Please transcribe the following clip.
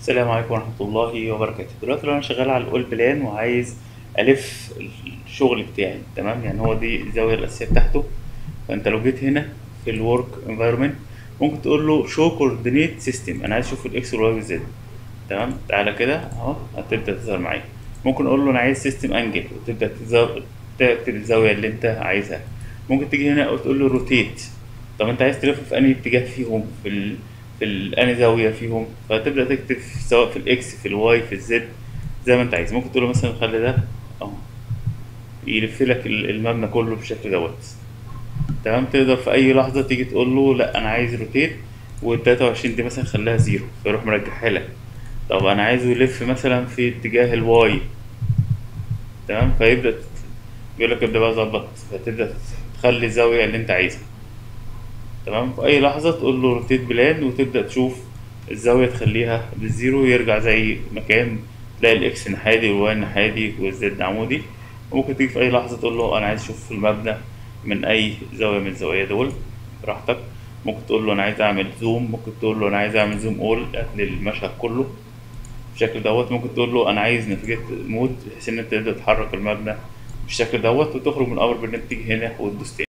السلام عليكم ورحمة الله وبركاته. دلوقتي لو أنا شغال على ال Allplan وعايز ألف الشغل بتاعي تمام؟ يعني هو دي الزاوية الأساسية بتاعته. فأنت لو جيت هنا في ال work environment ممكن تقول له show coordinate system أنا عايز أشوف الإكس والواي والزد تمام؟ تعالى كده أهو هتبدأ تظهر معايا. ممكن أقول له أنا عايز system angle وتبدأ تكتب الزاوية اللي أنت عايزها. ممكن تيجي هنا وتقول له rotate طب أنت عايز تلف في أنهي اتجاه فيهم؟ في في ال- أنهي زاوية فيهم فتبدأ تكتب سواء في ال x في ال y في ال z زي ما أنت عايز. ممكن تقول له مثلا خلي ده أهو يلف لك ال- المبنى كله بالشكل دوت. تمام؟ تقدر في أي لحظة تيجي تقول له لأ أنا عايز rotate والتلاتة وعشرين دي مثلا خليها zero فيروح مرجعها لك. طب أنا عايزه يلف مثلا في اتجاه ال y. تمام؟ فيبدأ تت- بيقول لك ابدأ بقى ظبط فتبدأ تخلي الزاوية اللي أنت عايزها. تمام؟ في أي لحظة تقول له rotate plan وتبدأ تشوف الزاوية تخليها بال zero يرجع زي ما كان تلاقي ال x نحادي وال y نحادي وال z عمودي وممكن تيجي في أي لحظة تقول له أنا عايز أشوف المبنى من أي زاوية من الزوايا دول. براحتك. ممكن تقول له أنا عايز أعمل zoom ممكن تقول له أنا عايز أعمل zoom all للمشهد كله. بالشكل دوت ممكن تقول له أنا عايز navigate مود بحيث إن أنت تقدر تحرك المبنى بالشكل دوت وتخرج من الأمر بإن أنت تيجي هنا وتدوس تاني.